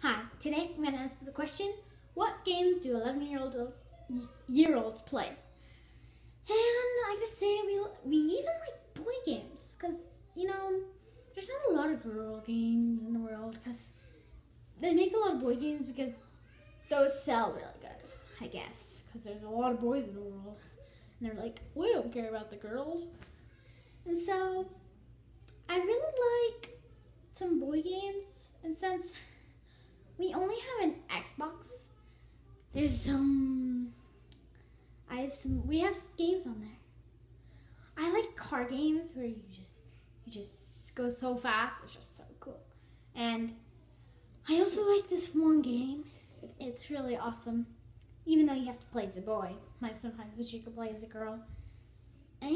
Hi, today I'm going to answer the question What games do 11 year old year olds play? And I gotta say, we, we even like boy games because, you know, there's not a lot of girl games in the world because they make a lot of boy games because those sell really good, I guess, because there's a lot of boys in the world. And they're like, we don't care about the girls. And so I really like some boy games, and since we only have an Xbox, there's some. I have some. We have games on there. I like car games where you just you just go so fast. It's just so cool. And I also like this one game. It's really awesome. Even though you have to play as a boy, I sometimes wish you could play as a girl. And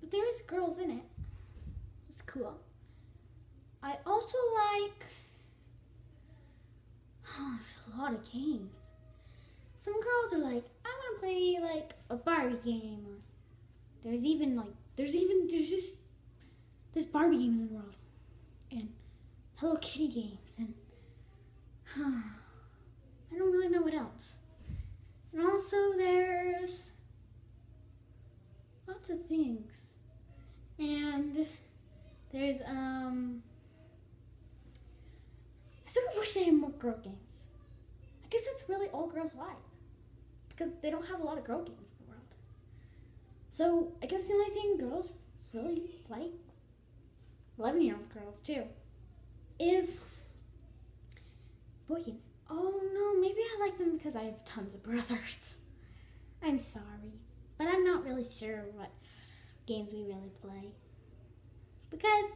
but there is girls in it. It's cool. I also like there's a lot of games. Some girls are like, I want to play like a Barbie game, or there's even like there's even there's just there's Barbie games in the world, and Hello Kitty games, and huh, I don't really know what else. And also there's lots of things, and there's um. I sort of wish they had more girl games. Guess that's really all girls like. Because they don't have a lot of girl games in the world. So I guess the only thing girls really like, 11 year old girls too, is boy games. Oh no, maybe I like them because I have tons of brothers. I'm sorry. But I'm not really sure what games we really play. Because,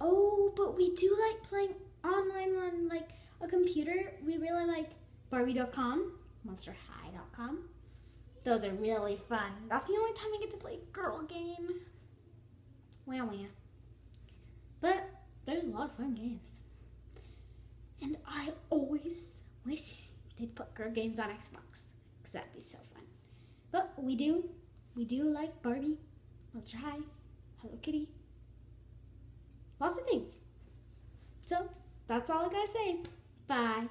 oh, but we do like playing online on like a computer. We really like Barbie.com, MonsterHigh.com. Those are really fun. That's the only time I get to play girl game. Wow, wow. But there's a lot of fun games. And I always wish they'd put girl games on Xbox because that'd be so fun. But we do, we do like Barbie, Monster High, Hello Kitty, lots of things. So that's all I gotta say. Bye.